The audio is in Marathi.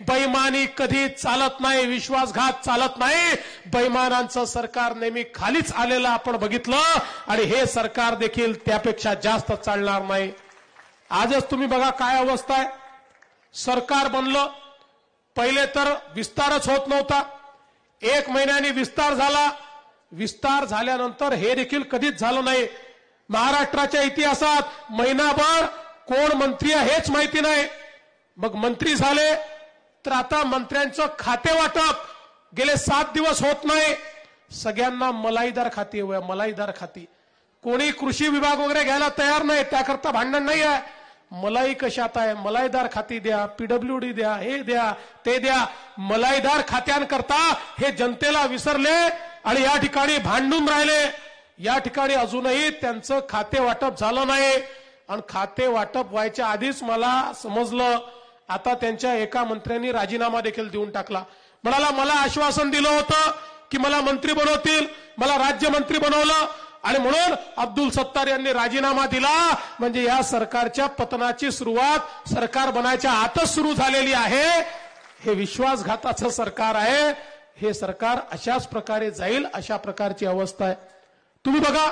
बैमानी कधी चालत नाही विश्वासघात चालत नाही. बैमानांचं सरकार नेहमी खालीच आलेलं आपण बघितलं आणि हे सरकार देखील त्यापेक्षा जास्त चालणार नाही. आजच तुम्ही बघा काय अवस्था आहे. सरकार बनलं. पहिले तर विस्तारच होत नव्हता. एक महिन्याने विस्तार झाला. विस्तार झाल्यानंतर हे देखील कधीच झालं नाही. महाराष्ट्राच्या इतिहासात महिनाभर कोण मंत्री आहे हेच माहिती नाही. मग मंत्री झाले. तर आता मंत्र्यांचं खाते वाटप. गेले सात दिवस होत नाही. सगळ्यांना मलाईदार खाती हवं मलाईदार खाती. कोणी कृषी विभाग वगैरे घ्यायला तयार नाही त्याकरता भांडण नाही आहे. मलाई कशात आहे? मलाईदार खाती द्या पीडब्ल्यूडी द्या हे द्या ते द्या. मलाईदार खात्यांकरता हे जनतेला विसरले आणि या ठिकाणी भांडून राहिले. या ठिकाणी अजूनही त्यांचं खाते वाटप झालं नाही. आणि खाते वाटप व्हायच्या आधीच मला समजलं आता त्यांच्या एका मंत्र्यांनी राजीनामा देखील देऊन टाकला. म्हणाला मला आश्वासन दिलं होतं की मला मंत्री बनवतील मला राज्यमंत्री बनवलं आणि म्हणून अब्दुल सत्तार यांनी राजीनामा दिला. म्हणजे या सरकारच्या पतनाची सुरुवात सरकार बनायच्या आतच सुरू झालेली आहे. हे विश्वासघाताचं सरकार आहे. हे सरकार अशाच प्रकारे जाईल अशा प्रकारची अवस्था आहे. तुम्ही बघा